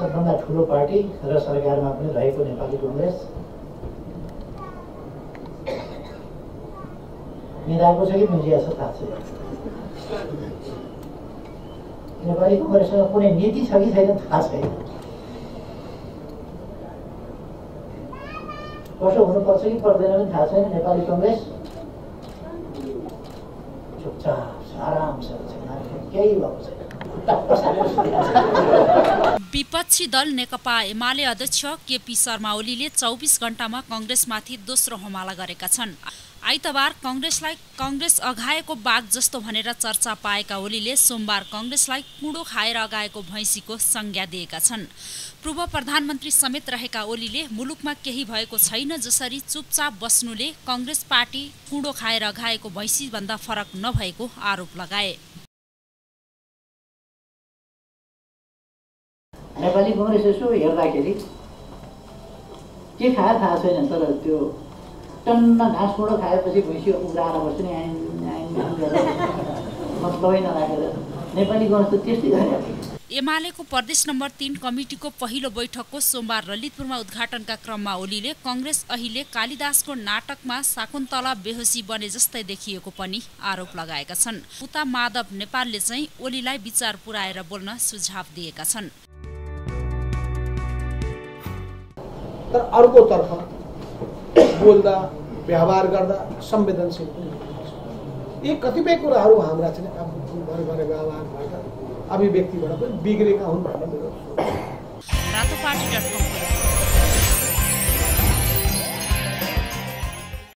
सबभन्दा ठुलो पार्टी र सरकारमा पनि रहेको नेपाली कङ्ग्रेस। निधाएको छ कि मिडिया छ? थाहा छैन। नेपाली कङ्ग्रेससँग कुनै नीति छ कि छैन थाहा छैन। कसो हुनुपर्छ कि पर्दैन पनि थाहा छैन नेपाली कङ्ग्रेस। चुपचाप आरामसँग छैन। केही भएको छैन। विपक्षी दल नेकपा एमाले अध्यक्ष केपी शर्मा ओलीले चौबिस घण्टामा कङ्ग्रेसमाथि दोस्रो हमला गरेका छन्। आइतबार कङ्ग्रेसलाई कङ्ग्रेस अघाएको बाघ जस्तो भनेर चर्चा पाएका ओलीले सोमबार कङ्ग्रेसलाई कुँडो खाएर अगाएको भैँसीको संज्ञा दिएका छन्। पूर्व प्रधानमन्त्री समेत रहेका ओलीले मुलुकमा केही भएको छैन जसरी चुपचाप बस्नुले कङ्ग्रेस पार्टी कुँडो खाएर अघाएको भैँसीभन्दा फरक नभएको आरोप लगाए। नेपाली कङ्ग्रेस यसो हेर्दाखेरि के खायो थाहा छैन तर त्यो टन्न घाँस कुँडो खाएपछि भैँसी उब्राएर आइन गरेर मतलबै नराखेर नेपाली कङ्ग्रेस त त्यस्तै गरे एमालेको प्रदेश नम्बर तीन कमिटीको पहिलो बैठकको सोमबार ललितपुरमा उद्घाटनका क्रममा ओलीले कङ्ग्रेस अहिले कालिदासको नाटकमा शाकुन्तला बेहोसी बने जस्तै देखिएको पनि आरोप लगाएका छन्। उता माधव नेपालले चाहिँ ओलीलाई विचार पुर्याएर बोल्न सुझाव दिएका छन्। तर अर्कोतर्फ बोल्दा व्यवहार गर्दा संवेदनशील पनि यी कतिपय कुराहरू हाम्रा चाहिँ गरे व्यवहार भएका अभिव्यक्तिबाट पनि बिग्रेका हुन् भन्ने मेरो